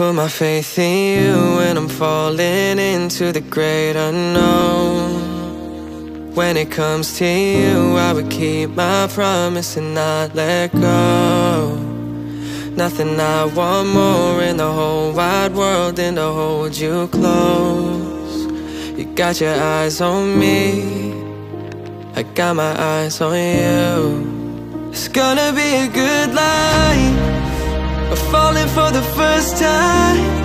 put my faith in you when I'm falling into the great unknown. When it comes to you, I would keep my promise and not let go. Nothing I want more in the whole wide world than to hold you close. You got your eyes on me, I got my eyes on you. It's gonna be a good life falling for the first time.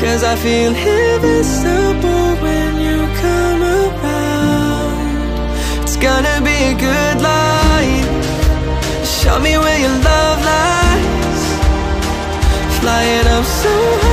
Cause I feel invincible when you come around. It's gonna be a good life. Show me where your love lies. Flying up so high,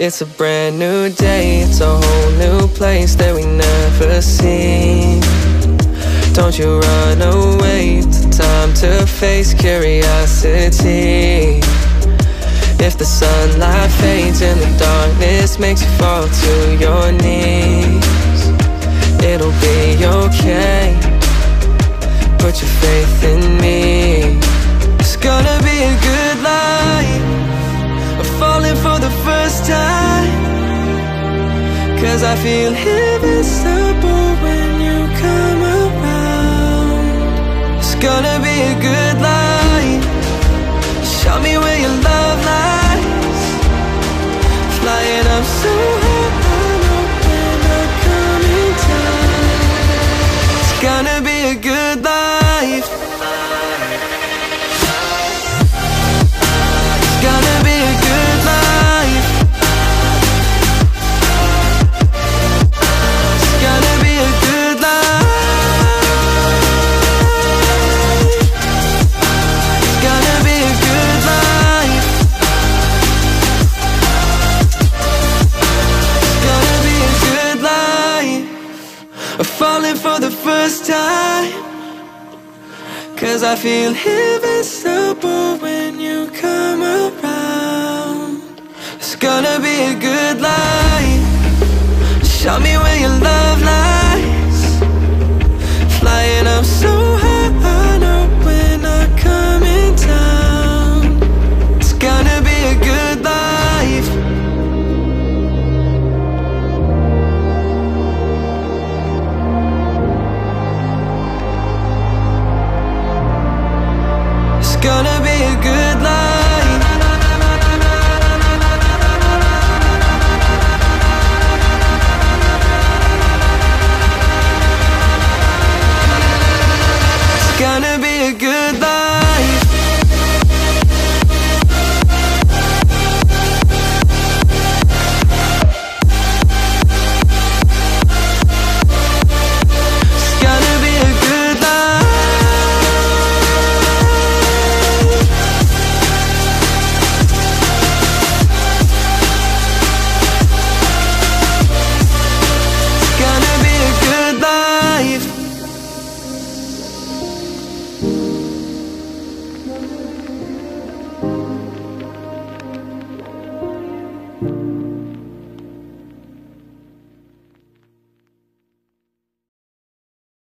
It's a brand new day, it's a whole new place that we never seen. Don't you run away, it's time to face curiosity. If the sunlight fades and the darkness makes you fall to your knees It'll be okay, Cause I feel. Invincible when you come around. It's gonna I'm falling for the first time. Cause I feel invincible when you come around. It's gonna be a good life. Show me Bye.